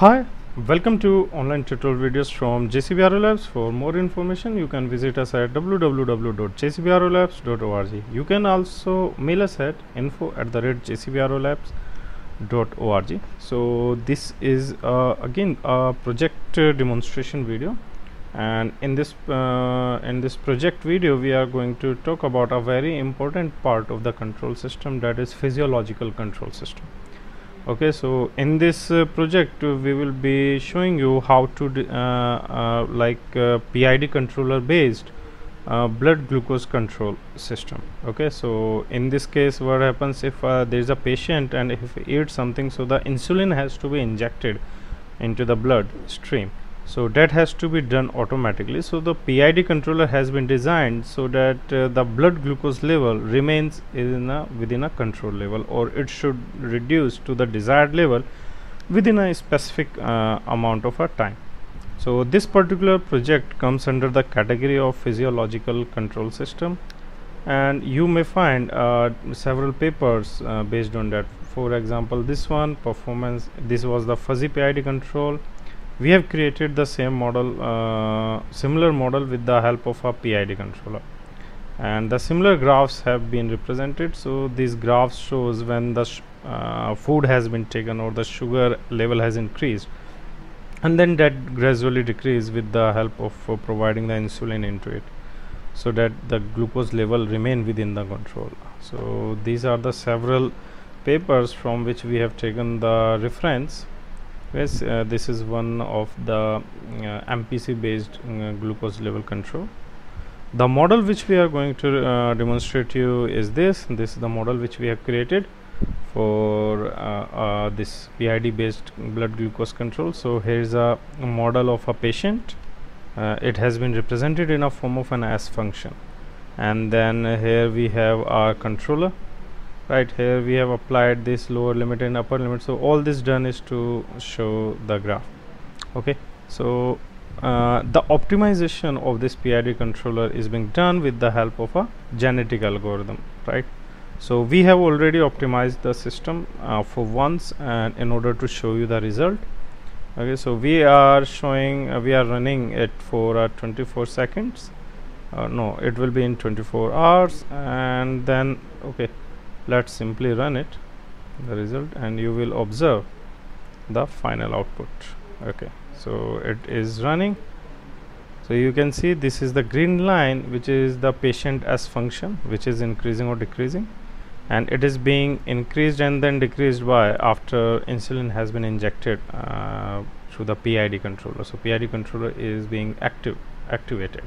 Hi, welcome to online tutorial videos from JCBRO Labs. For more information, you can visit us at www.jcbrolabs.org. You can also mail us at info at the rate jcbrolabs.org. So this is uh, again a project uh, demonstration video, and in this uh, in this project video, we are going to talk about a very important part of the control system that is physiological control system okay so in this uh, project uh, we will be showing you how to uh, uh, like uh, PID controller based blood glucose control system. Okay so in this case what happens if there is a patient and if he eats something so the insulin has to be injected into the blood stream so that has to be done automatically. So the PID controller has been designed so that uh, the blood glucose level remains in a within a control level or it should reduce to the desired level within a specific uh, amount of a time. So this particular project comes under the category of physiological control system and you may find uh, several papers uh, based on that. For example this one performance this was the fuzzy PID control we have created the same model uh, similar model with the help of a PID controller. And the similar graphs have been represented. So these graphs shows when the uh, food has been taken or the sugar level has increased. And then that gradually decrease with the help of uh, providing the insulin into it. So that the glucose level remain within the control. So these are the several papers from which we have taken the reference yes uh, this is one of the uh, mpc based uh, glucose level control. The model which we are going to uh, demonstrate to you is this. This is the model which we have created for uh, uh, this PID based blood glucose control. So here is a model of a patient. It has been represented in a form of an S function. And then here we have our controller right here we have applied this lower limit and upper limit. So all this done is to show the graph. Okay? So uh, the optimization of this PID controller is being done with the help of a genetic algorithm right? So we have already optimized the system uh, for once and in order to show you the result. Okay? So we are showing uh, we are running it for uh, 24 seconds. Uh, no it will be in 24 hours and then okay let's simply run it the result and you will observe the final output. Okay so it is running. So you can see this is the green line which is the patient s function which is increasing or decreasing. And it is being increased and then decreased by after insulin has been injected uh, through the PID controller. So PID controller is being active activated.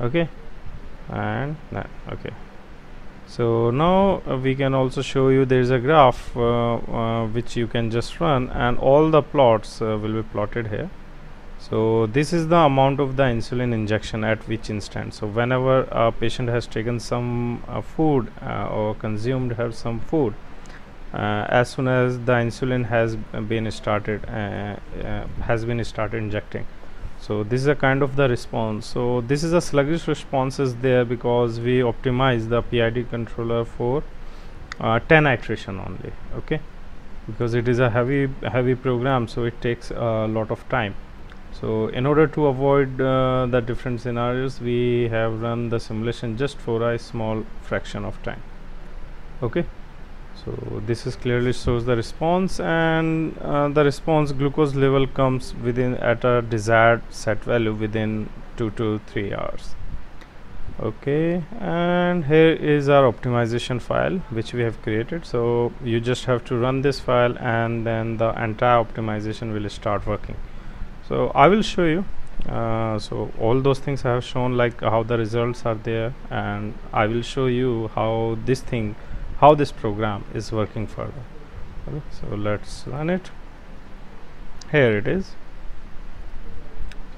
Okay and that okay so now uh, we can also show you there is a graph uh, uh, which you can just run and all the plots uh, will be plotted here. So this is the amount of the insulin injection at which instant. So whenever a patient has taken some uh, food or consumed her some food as soon as the insulin has been started has been started injecting so this is a kind of the response. So this is a sluggish response is there because we optimize the PID controller for uh, 10 iteration only okay? Because it is a heavy heavy program so it takes a lot of time. So in order to avoid uh, the different scenarios we have run the simulation just for a small fraction of time okay so this is clearly shows the response and uh, the response glucose level comes within at a desired set value within 2 to 3 hours. Okay and here is our optimization file which we have created. So you just have to run this file and then the entire optimization will start working. So I will show you uh, so all those things I have shown like how the results are there and I will show you how this thing how this program is working further. Okay, so let's run it. Here it is.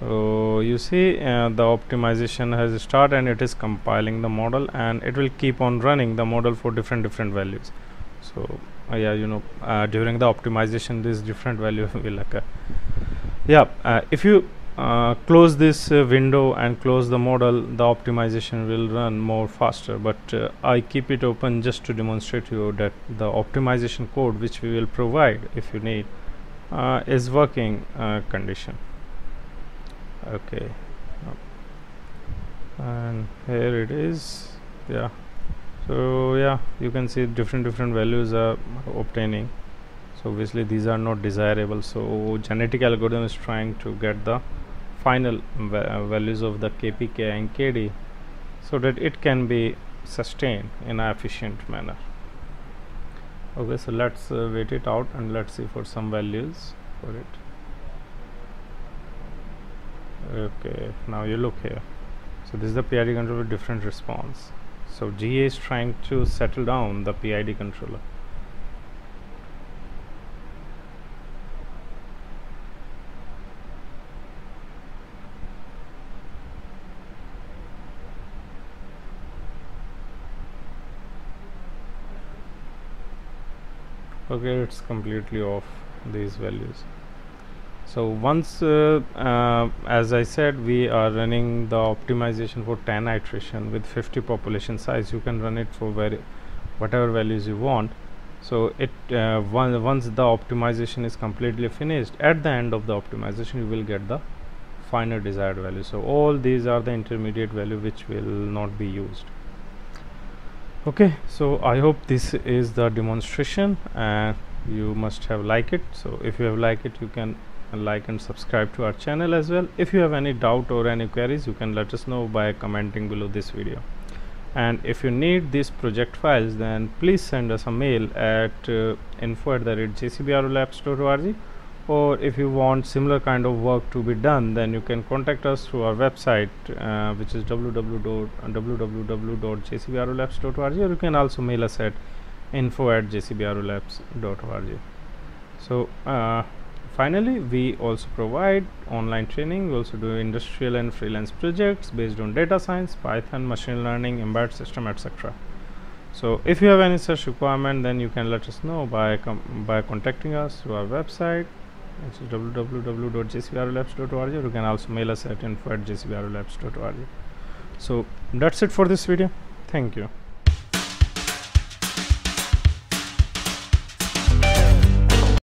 So you see uh, the optimization has started and it is compiling the model and it will keep on running the model for different different values. So uh, yeah you know uh, during the optimization this different value will occur. Yeah uh, if you uh, close this uh, window and close the model the optimization will run more faster. But uh, I keep it open just to demonstrate to you that the optimization code which we will provide if you need uh, is working uh, condition. Okay. And here it is. Yeah. So yeah you can see different different values are obtaining. So obviously these are not desirable. So genetic algorithm is trying to get the final values of the kpk and kd so that it can be sustained in an efficient manner. Okay so let's uh, wait it out and let's see for some values for it. Okay now you look here. So this is the PID controller with different response. So GA is trying to settle down the PID controller okay it's completely off these values. So once uh, uh, as I said we are running the optimization for 10 iteration with 50 population size. You can run it for very whatever values you want. So it uh, once the optimization is completely finished at the end of the optimization you will get the final desired value. So all these are the intermediate value which will not be used okay so i hope this is the demonstration and you must have liked it. So if you have liked it you can like and subscribe to our channel as well. If you have any doubt or any queries you can let us know by commenting below this video. And if you need these project files then please send us a mail at uh, info at the rate jcbrolabs.org or if you want similar kind of work to be done then you can contact us through our website uh, which is www.jcbrolabs.org or you can also mail us at info at jcbrolabs.org so uh, finally we also provide online training. We also do industrial and freelance projects based on data science python machine learning embedded system etc so if you have any such requirement then you can let us know by by contacting us through our website which is www.jcbrolabs.org you can also mail us at info at jcbrolabs.org so that's it for this video. Thank you